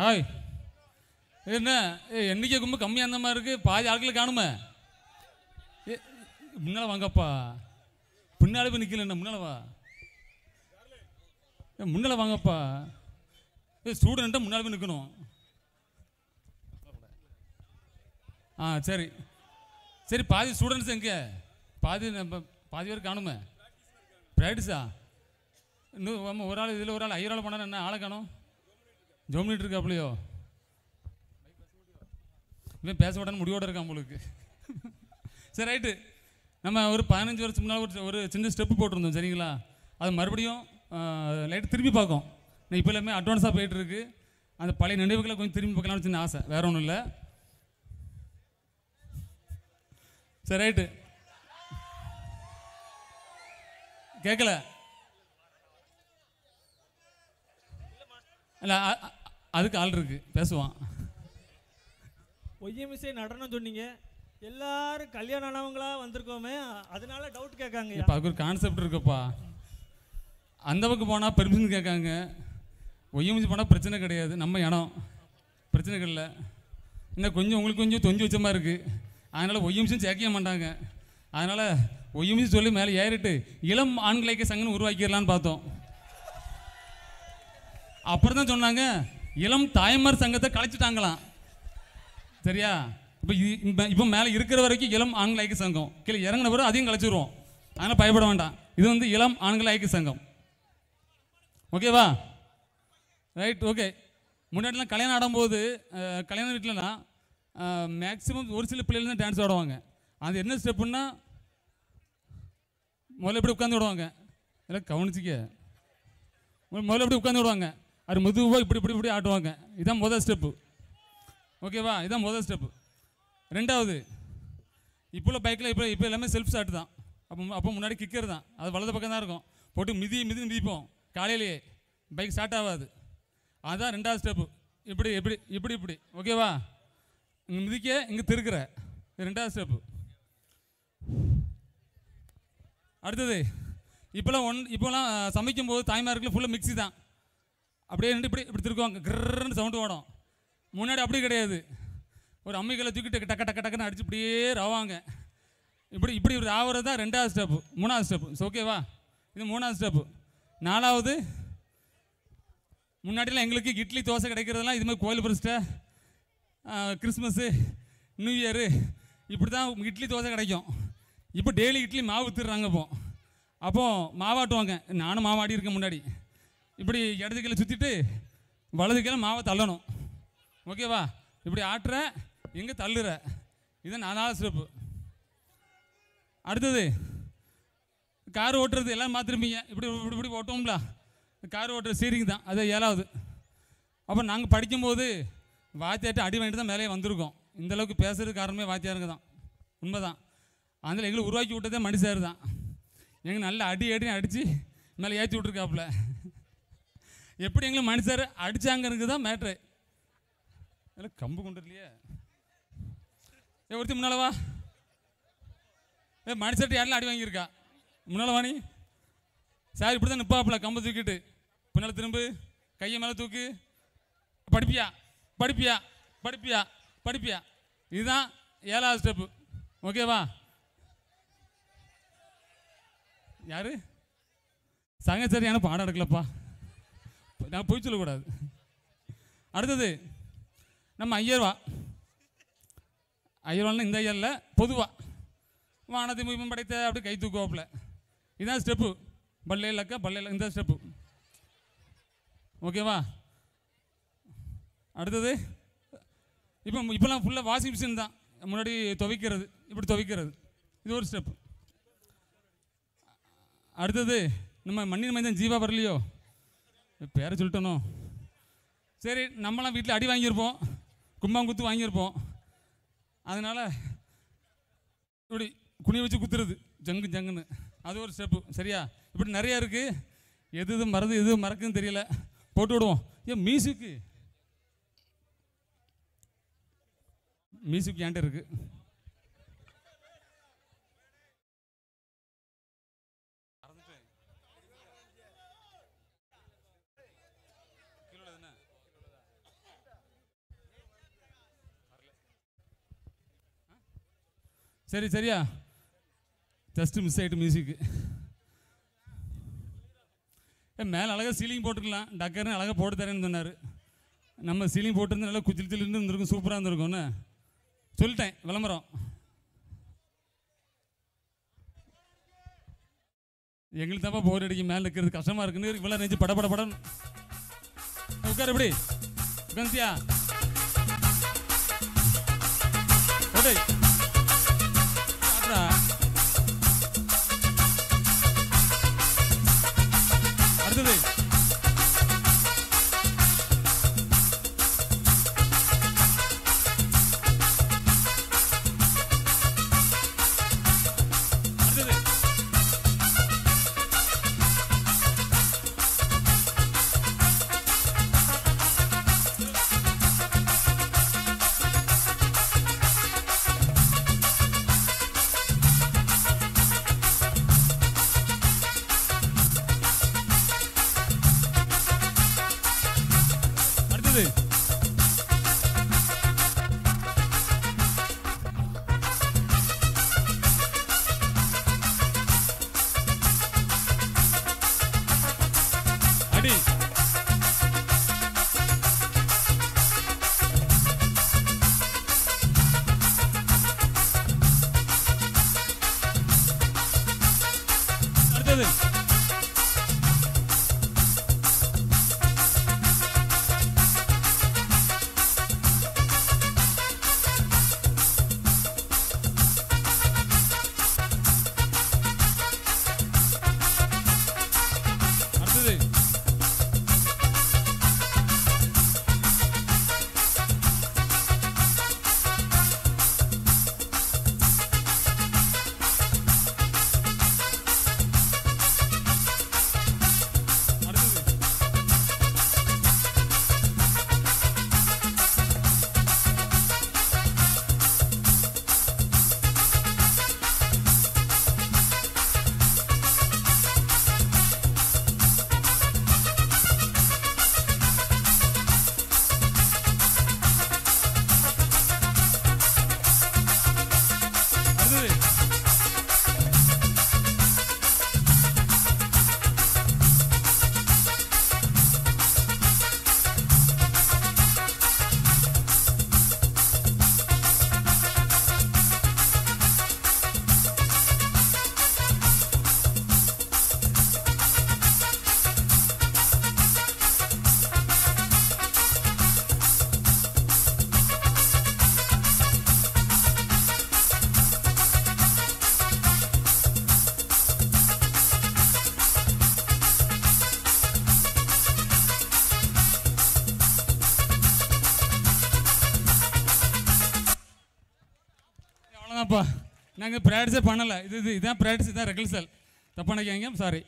Hi. என்ன? ஏ எண்ணிக்கை கும்ப கம்மியாக அந்த மாதிரி இருக்குது பாதி ஆட்களை காணுமே. ஏ முன்னால் வாங்கப்பா. பின்னால் போய் நிற்கல என்ன முன்னால் வா. ஏ முன்னால வாங்கப்பா. ஏ ஸ்டூடெண்ட்டை முன்னால் போய் நிற்கணும் ஆ சரி. சரி பாதி ஸ்டூடெண்ட்ஸ் எங்கே? பாதி நம்ம பாதி பேர் காணுமே. ப்ராக்டிஸா இன்னும் ஒரு ஆள் இதில் ஒரு ஆள் ஐயர் ஆள் போனால் என்ன ஆளை காணும்? ஜோமிட்டு இருக்காப்லையோ இவன் பேச விடான்னு முடிவோட இருக்கான் உங்களுக்கு சரி ரைட்டு. நம்ம ஒரு பதினஞ்சு வருஷம் முன்னால் ஒரு ஒரு சின்ன ஸ்டெப்பு போட்டிருந்தோம் சரிங்களா? அது மறுபடியும் லைட்டு திரும்பி பார்க்கும். நான் இப்போ எல்லாமே அட்வான்ஸாக போயிட்டுருக்கு. அந்த பழைய நினைவுகளை கொஞ்சம் திரும்பி பார்க்கலாம்னு சின்ன ஆசை. வேற ஒன்றும் இல்லை. சரி ரைட்டு. கேட்கல இல்லை அதுக்கு ஆள் இருக்கு. பேசுவான். ஒய்எம்எஸ்ஏ நடனம் சொன்னீங்க. எல்லாரும் கல்யாணம் ஆனவங்களா வந்திருக்கோமே. அதனால டவுட் கேட்காங்க. இப்போ அதுக்கு ஒரு கான்செப்ட் இருக்குப்பா. அந்த பக்கம் போனால் பெர்மிஷன் கேட்காங்க. ஒய்யமிச்சு போனால் பிரச்சனை கிடையாது. நம்ம இடம். பிரச்சனை இல்லை இன்னும் கொஞ்சம் உங்களுக்கு கொஞ்சம் தொஞ்சு வச்ச மாதிரி இருக்குது அதனால் ஒய்யமிச்சும் சேர்க்கவே மாட்டாங்க. அதனால் ஒய்யமிச்சு சொல்லி மேலே ஏறிட்டு இளம் ஆண்களைக்க சங்கன்னு உருவாக்கிடலான்னு பார்த்தோம். அப்புறம் தான் சொன்னாங்க இளம் தாய்மார் சங்கத்தை கலைச்சிட்டாங்களாம். சரியா? இப்போ இப்போ மேலே இருக்கிற வரைக்கும் இளம் ஆண்கள் ஐக்கிய சங்கம். கீழே இறங்கின பிறகு அதையும் கழிச்சிடுவோம் அதனால் பயப்பட வேண்டாம். இது வந்து இளம் ஆண்கள் ஐக்கிய சங்கம். ஓகேவா ரைட் ஓகே முன்னாடிலாம் கல்யாணம் ஆடும்போது கல்யாணம் கல்யாண வீட்டிலலாம் மேக்ஸிமம் ஒரு சில பிள்ளைகள் தான் டான்ஸ் ஆடுவாங்க. அது என்ன ஸ்டெப்புன்னா முதல்ல எப்படி உட்காந்து விடுவாங்க? இல்லை கவனிச்சிக்க. முதல்ல எப்படி உட்காந்து விடுவாங்க? அது மெதுவாக இப்படி இப்படி இப்படி ஆட்டுவாங்க. இதான் முதல் ஸ்டெப்பு ஓகேவா இதான் முதல் ஸ்டெப்பு ரெண்டாவது இப்போ உள்ள பைக்கில் இப்போ இப்போ எல்லாமே செல்ஃப் ஸ்டார்ட் தான். அப்போ அப்போ முன்னாடி கிக்கர் தான். அது வலது பக்கம் தான் இருக்கும். போட்டு மிதி மிதி மிதிப்போம். காலையிலேயே பைக் ஸ்டார்ட் ஆகாது. அதுதான் ரெண்டாவது ஸ்டெப்பு இப்படி எப்படி இப்படி இப்படி. ஓகேவா இங்கே மிதிக்க இங்கே திருக்கிற. இது ரெண்டாவது ஸ்டெப்பு அடுத்தது இப்போலாம் ஒன் இப்போலாம் சமைக்கும்போது தாய்மார்களுக்கு ஃபுல்லாக மிக்ஸி தான். அப்படியே நின்று இப்படி இப்படி திருக்குவாங்க கிரன்னு சவுண்டு ஓடும். முன்னாடி அப்படி கிடையாது. ஒரு அம்மிகளை தூக்கிட்டு டக்க டக்க டக்குன்னு அடிச்சு இப்படியே ரவாங்க. இப்படி இப்படி ஒரு ஆகிறது தான் ரெண்டாவது ஸ்டெப்பு மூணாவது ஸ்டெப்பு ஓகேவா இது மூணாவது ஸ்டெப்பு நாலாவது முன்னாடிலாம் எங்களுக்கு இட்லி தோசை கிடைக்கிறதெல்லாம் இது மாதிரி கோயில் பிரஸ்ட்டை கிறிஸ்மஸ்ஸு நியூ இயரு இப்படி தான் இட்லி தோசை கிடைக்கும். இப்போ டெய்லி இட்லி மாவு வித்துடுறாங்க இப்போ. அப்போது மாவாட்டுவாங்க. நானும் மாவாடி இருக்கேன் முன்னாடி. இப்படி இடது கீழே சுற்றிட்டு வலது கீழே மாவை தள்ளணும். ஓகேவா இப்படி ஆட்டுற எங்கே தள்ளுற. இது நாலாவது ஸ்டெப்பு அடுத்தது கார் ஓட்டுறது எல்லாம் பார்த்துருப்பீங்க. இப்படி இப்படி இப்படி ஓட்டோம்ல கார் ஓட்டுற சீரிங் தான். அது ஏழாவது. அப்போ நாங்கள் படிக்கும்போது வாத்தியார்ட்ட அடி வாங்கிட்டு தான் மேலே வந்திருக்கோம். இந்தளவுக்கு பேசுகிறது காரணமே வாத்தியாருங்க தான். உண்மை தான் அதில் எங்களை உருவாக்கி விட்டதே மனுஷார் தான். எங்கள் நல்ல அடி அடி அடித்து மேலே ஏற்றி விட்ருக்காப்புல எப்படி எங்களை மனுஷார் அடிச்சாங்கிறது தான் மேட்ரு இல்லை கம்பு கொண்டு இல்லையே ஏ ஒருத்தி முன்னால வா. ஏ மனுஷர்ட்ட யாரில் அடி வாங்கியிருக்கா? முன்னால வாணி சார் இப்படி தான் நிற்பாப்புல கம்பு தூக்கிட்டு. பின்னால் திரும்பு கையை மேலே தூக்கு. படிப்பியா? படிப்பியா? படிப்பியா? படிப்பியா? இதுதான் ஏழாவது ஸ்டெப்பு ஓகேவா யாரு? சங்க சரியான பாடம் எடுக்கலப்பா. நான் பொய் சொல்லக்கூடாது. அடுத்தது நம்ம ஐயர்வா. ஐயர்வான்னு இந்த ஐயரில் பொதுவாக வானத்தை முயமம் படைத்த அப்படி கை தூக்குவாப்புல. இதான் ஸ்டெப்பு பல்லே லக்க பல்லே இந்த ஸ்டெப்பு ஓகேவா? அடுத்தது இப்போ இப்போலாம் ஃபுல்லாக வாஷிங் மிஷின் தான். முன்னாடி துவைக்கிறது இப்படி துவைக்கிறது. இது ஒரு ஸ்டெப் அடுத்தது நம்ம மண்ணின் மைந்தன் ஜீவா வரலையோ? பேரை சொல்லிட்டனோ? சரி நம்மளாம் வீட்டில் அடி வாங்கியிருப்போம். கும்பாங்குத்து வாங்கியிருப்போம். அதனால் இப்படி குனி வச்சு குத்துறது. ஜங்கு ஜங்குன்னு. அது ஒரு ஸ்டெப்பு சரியா? இப்படி நிறையா இருக்குது எது எது மறந்து எது மறக்குன்னு தெரியல. போட்டு விடுவோம். ஏன் மியூசிக்கு மியூசிக் ஏன்ட்டு இருக்கு. சரி சரியா? ஜஸ்ட்டு மிஸ் ஆகிட்டு மியூசிக்கு மேலே அழகாக சீலிங் போட்டுக்கலாம். டக்கர்னு அழகாக போட்டு தரேன்னு சொன்னார். நம்ம சீலிங் போட்டுருந்து நல்லா குச்சில் சிலிருந்து இருந்திருக்கும் சூப்பராக இருந்திருக்கும்னு சொல்லிட்டேன் விளம்பரம். எங்களுக்கு தான்ப்பா போர் அடிக்கும் மேலே இருக்கிறது கஷ்டமாக இருக்குன்னு இவ்வளோ நெஞ்சு பட பட படன்னு உட்கார் எப்படி உட்காந்துட்டியா அடி அடுத்தது ஆமாப்பா. நாங்கள் ப்ராக்டிஸே பண்ணலை. இது இது இதான் ப்ராக்டிஸ் இதான் ரெகல்சல் தப்பாக நினைக்காங்க சாரி